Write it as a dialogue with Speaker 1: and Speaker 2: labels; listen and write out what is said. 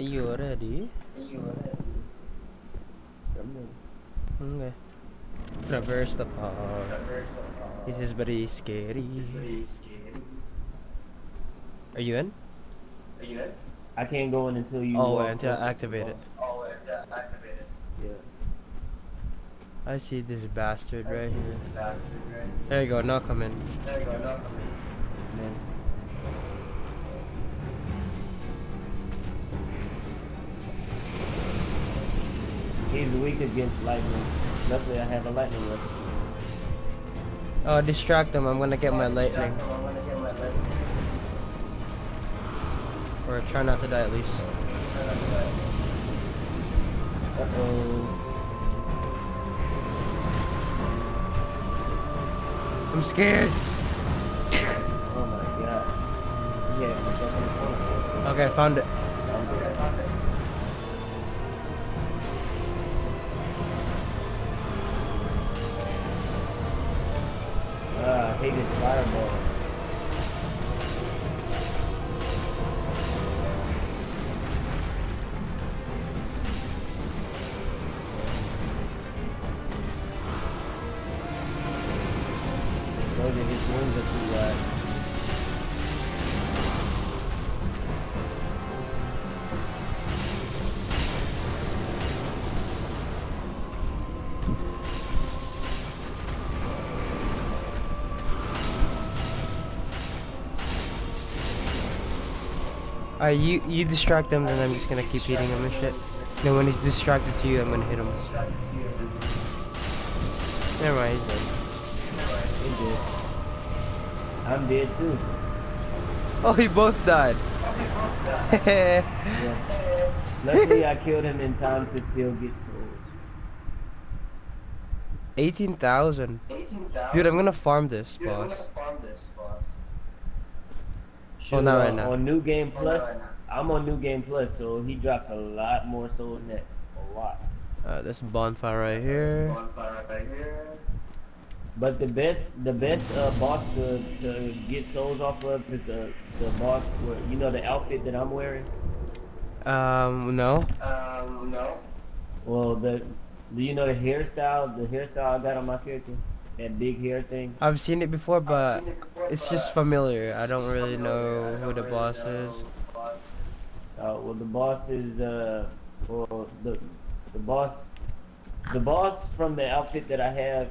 Speaker 1: Are you ready? Okay. Traverse the park. This is very scary. Are you in?
Speaker 2: I can't go in until you.
Speaker 1: Oh,
Speaker 2: walk
Speaker 1: wait, until
Speaker 2: close to
Speaker 1: I
Speaker 2: the
Speaker 1: activate it.
Speaker 2: Yeah.
Speaker 1: I see this bastard right here. There you go, now come in.
Speaker 2: Man. He's weak against lightning. Luckily, I have a lightning weapon.
Speaker 1: Oh, distract them. I'm gonna get my lightning. Or try not to die at least.
Speaker 2: Uh oh.
Speaker 1: I'm scared.
Speaker 2: Oh my god. Yeah.
Speaker 1: Okay, I found it.
Speaker 2: This fireball. Told you his wings are too wide.
Speaker 1: Uh, Alright, you you distract them, then I'm just gonna keep hitting him and shit. Then when he's distracted to you, I'm gonna hit him. Never mind, he's dead.
Speaker 2: He did. I'm dead too.
Speaker 1: Oh, he both died.
Speaker 2: Yeah. Luckily, I killed him in time to still get souls.
Speaker 1: 18,000. Dude, I'm gonna farm this, boss. Well, not right
Speaker 2: on-
Speaker 1: now.
Speaker 2: On New Game Plus, I'm on New Game Plus, so he dropped a lot more souls net. A lot.
Speaker 1: Uh, this bonfire right here.
Speaker 2: But the best, the best uh, boss to, to get souls off of is the the boss where you know the outfit that I'm wearing. Um no.
Speaker 1: Um, no.
Speaker 2: Well, the do you know the hairstyle? The hairstyle I got on my character, that big hair thing.
Speaker 1: I've seen it before, but it's just familiar. I don't really know who the boss is.
Speaker 2: Uh, well, the boss is uh, well, the the boss, the boss from the outfit that I have